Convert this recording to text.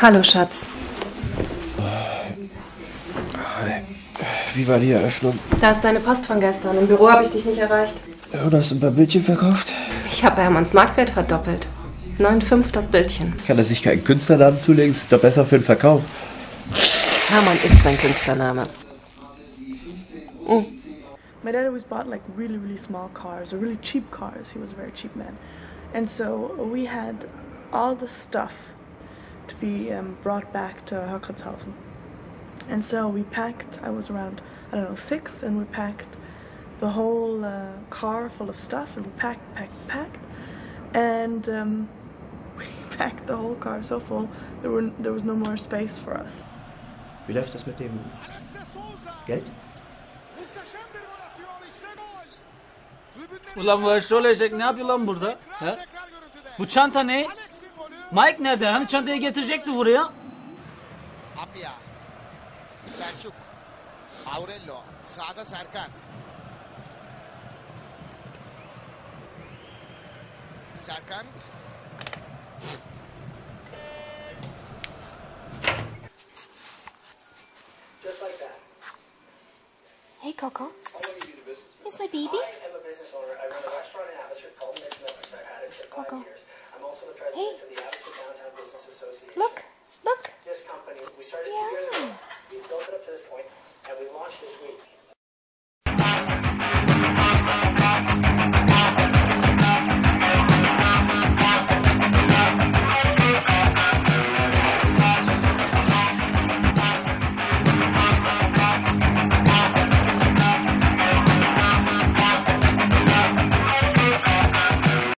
Hallo, Schatz. Wie war die Eröffnung? Da ist deine Post von gestern. Im Büro habe ich dich nicht erreicht. Du hast ein paar Bildchen verkauft? Ich habe Hermanns Marktwert verdoppelt. 9,5 das Bildchen. Kann er sich keinen Künstlernamen zulegen? Ist doch besser für den Verkauf. Hermann ist sein Künstlername. My dad always bought like really, really small cars or really cheap cars. He was a very cheap man. And so we had all the stuff to be um, brought back to Höckertshausen. And so we packed, I was around, I don't know, six, and we packed the whole uh, car full of stuff, and we packed, packed, packed. And um, we packed the whole car so full, there, were, there was no more space for us. Wie läuft das mit dem Geld? Ulan bu eşrol eşek ne yapıyor lan burada? He? Bu çanta ne? Mike nerede? Hani çantayı getirecekti buraya? Apia. Selçuk. Aurello. Sağda Serkan. Serkan. Just like that. Hey, Coco. It's my baby. I am a this point, and we launched this week.